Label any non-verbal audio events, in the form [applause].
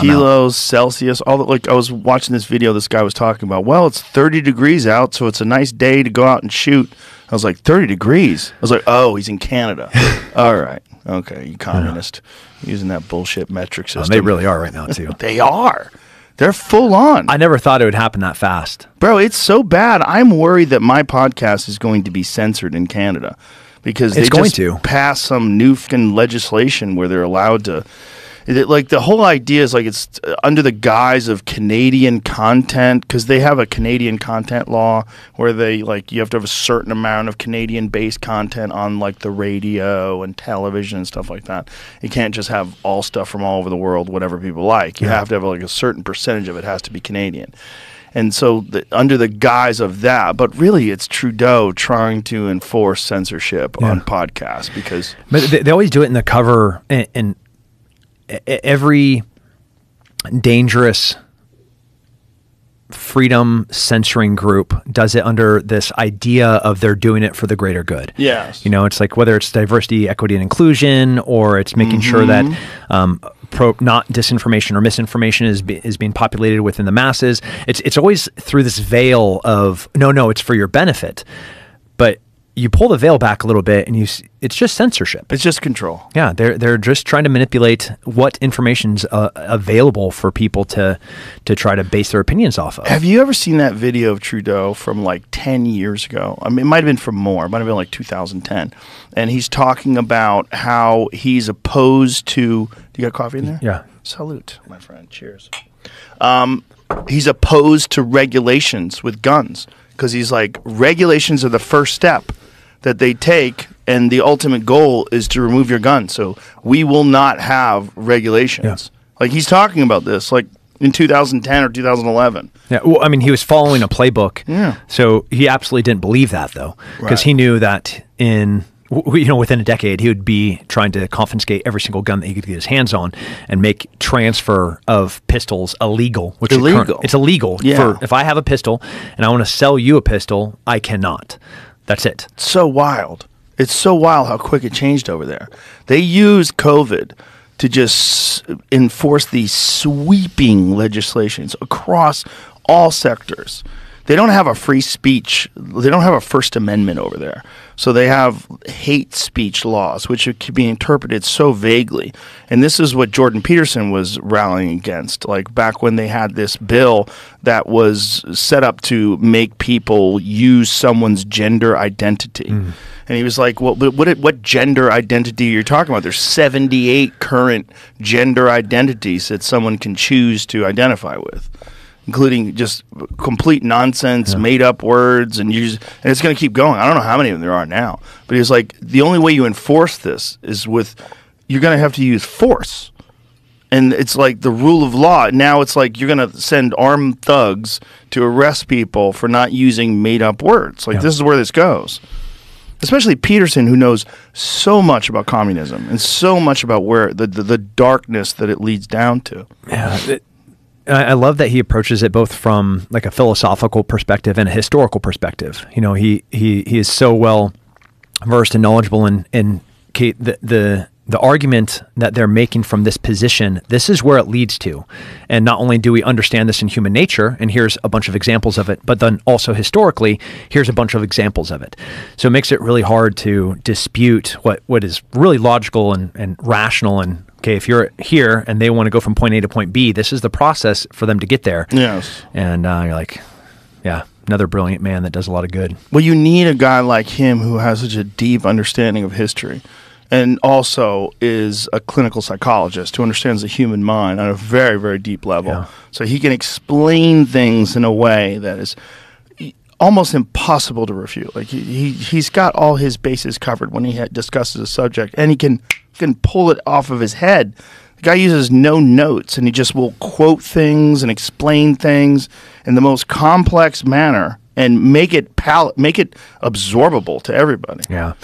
kilos Celsius. All the, like I was watching this video. This guy was talking about. Well, it's 30 degrees out, so it's a nice day to go out and shoot. I was like 30 degrees. I was like, oh, he's in Canada. [laughs] All right, okay, you communist using that bullshit metric Uh, system. they really are right now too. [laughs] They are. They're full on. I never thought it would happen that fast. Bro, it's so bad. I'm worried that my podcast is going to be censored in Canada because they It's going just to. pass some new fucking legislation where they're allowed to. It- like the whole idea is like it's under the guise of Canadian content because they have a Canadian content law where they like you have to have a certain amount of Canadian based content on like the radio and television and stuff like that. You can't just have all stuff from all over the world, whatever people like. You have to have like a certain percentage of it has to be Canadian. And so, the, under the guise of that, but really, it's Trudeau trying to enforce censorship on podcasts because But they, they always do it in the cover, and, and every dangerous freedom censoring group does it under this idea of they're doing it for the greater good. Yes. You know, it's like whether it's diversity, equity, and inclusion, or it's making sure that um, pro, not disinformation or misinformation is be, is being populated within the masses. It's it's always through this veil of no, no, it's for your benefit. But you pull the veil back a little bit, and you it's just censorship. it's just control. Yeah, they're they're just trying to manipulate what information's uh, available for people to to try to base their opinions off of. Have you ever seen that video of Trudeau from like 10 years ago? I mean, it might have been from more. It might have been like 2010. And he's talking about how he's opposed to. Do you got coffee in there? Yeah. Salute, my friend. Cheers. Um, he's opposed to regulations with guns because he's like, regulations are the first step that they take. And the ultimate goal is to remove your gun. So we will not have regulations. Like he's talking about this like in 2010 or 2011. Yeah, well, I mean, he was following a playbook. Yeah. So he absolutely didn't believe that, though, because Right. he knew that in you know within a decade he would be trying to confiscate every single gun that he could get his hands on and make transfer of pistols illegal. Which it current- Illegal. it's illegal. Yeah. For if I have a pistol and I want to sell you a pistol, I cannot. That's it. It's so wild. It's so wild how quick it changed over there. They used COVID to just enforce these sweeping legislations across all sectors. They don't have a free speech. They don't have a First Amendment over there. So they have hate speech laws, which can be interpreted so vaguely. And this is what Jordan Peterson was rallying against. Like back when they had this bill that was set up to make people use someone's gender identity. Hmm. And he was like, "What? What? What, what gender identity are you talking about? There's 78 current gender identities that someone can choose to identify with, including just complete nonsense, made up words, and you just, and it's going to keep going. I don't know how many of them there are now, but was like, the only way you enforce this is with you're going to have to use force." and it's like the rule of law. Now it's like you're going to send armed thugs to arrest people for not using made up words. Like Yeah. this is where this goes. Especially Peterson, who knows so much about communism and so much about where the, the, the darkness that it leads down to. Yeah. it- I love that he approaches it both from like a philosophical perspective and a historical perspective. You know, he he he is so well versed and knowledgeable in in ca- the the the argument that they're making from this position. This is where it leads to, and not only do we understand this in human nature, and here's a bunch of examples of it, but then also historically, here's a bunch of examples of it. So it makes it really hard to dispute what what is really logical and and rational and okay, if you're here and they want to go from point A to point B, this is the process for them to get there. Yes. And uh, you're like, yeah, another brilliant man that does a lot of good. Well, you need a guy like him who has such a deep understanding of history and also is a clinical psychologist who understands the human mind on a very, very deep level. Yeah. So he can explain things in a way that is almost impossible to refute. Like he, he he's got all his bases covered when he discusses a subject, and he can can pull it off of his head. The guy uses no notes, and he just will quote things and explain things in the most complex manner and make it pal- make it absorbable to everybody. Yeah.